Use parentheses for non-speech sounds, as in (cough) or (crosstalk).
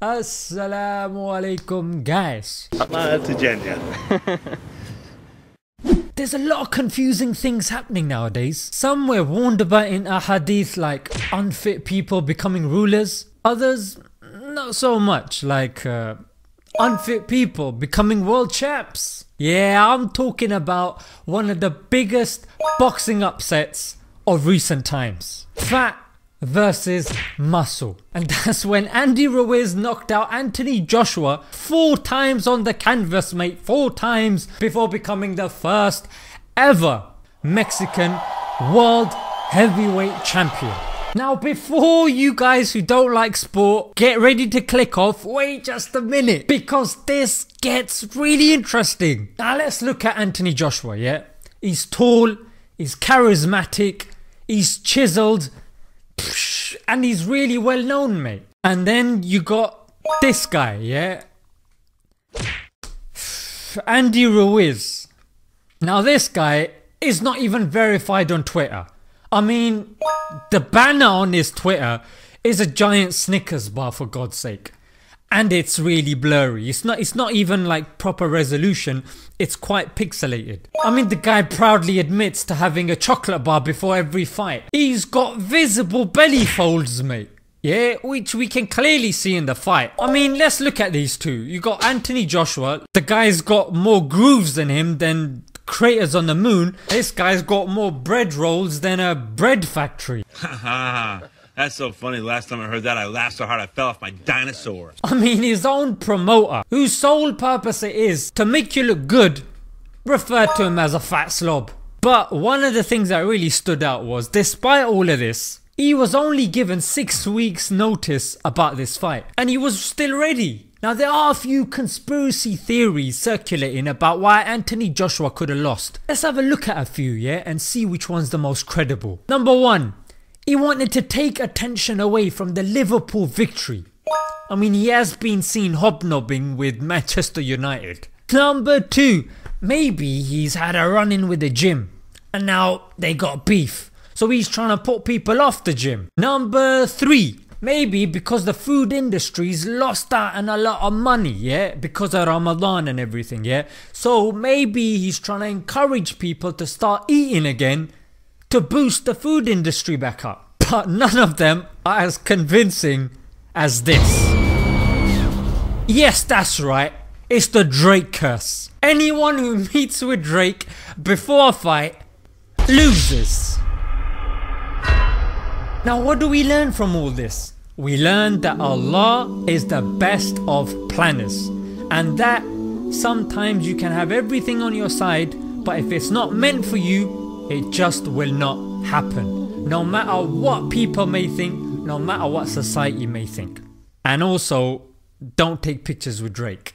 Assalamu alaikum guys. (laughs) There's a lot of confusing things happening nowadays. Some we're warned about in ahadith like unfit people becoming rulers. Others not so much like uh, unfit people becoming world champs. Yeah I'm talking about one of the biggest boxing upsets of recent times. Fat versus muscle. And that's when Andy Ruiz knocked out Anthony Joshua four times on the canvas mate, four times before becoming the first ever Mexican world heavyweight champion. Now before you guys who don't like sport get ready to click off, wait just a minute because this gets really interesting. Now let's look at Anthony Joshua yeah. He's tall, he's charismatic, he's chiseled and he's really well known mate. And then you got this guy yeah. Andy Ruiz. Now this guy is not even verified on Twitter. I mean the banner on his Twitter is a giant Snickers bar for God's sake and it's really blurry. It's not it's not even like proper resolution, it's quite pixelated. I mean the guy proudly admits to having a chocolate bar before every fight. He's got visible belly folds mate. Yeah, which we can clearly see in the fight. I mean, let's look at these two. You got Anthony Joshua. The guy's got more grooves than him than craters on the moon. This guy's got more bread rolls than a bread factory. (laughs) That's so funny. Last time I heard that, I laughed so hard I fell off my dinosaur. I mean, his own promoter, whose sole purpose it is to make you look good, referred to him as a fat slob. But one of the things that really stood out was, despite all of this, he was only given 6 weeks notice about this fight and he was still ready. Now there are a few conspiracy theories circulating about why Anthony Joshua could have lost. Let's have a look at a few yeah and see which one's the most credible. Number 1 he wanted to take attention away from the Liverpool victory. I mean he has been seen hobnobbing with Manchester United. Number 2 Maybe he's had a run in with the gym and now they got beef so he's trying to put people off the gym. Number 3 Maybe because the food industry's lost out on a lot of money yeah because of Ramadan and everything yeah so maybe he's trying to encourage people to start eating again to boost the food industry back up. But none of them are as convincing as this. Yes that's right, it's the Drake curse. Anyone who meets with Drake before a fight loses. Now what do we learn from all this? We learn that Allah is the best of planners and that sometimes you can have everything on your side but if it's not meant for you it just will not happen. No matter what people may think, no matter what society may think. And also don't take pictures with Drake.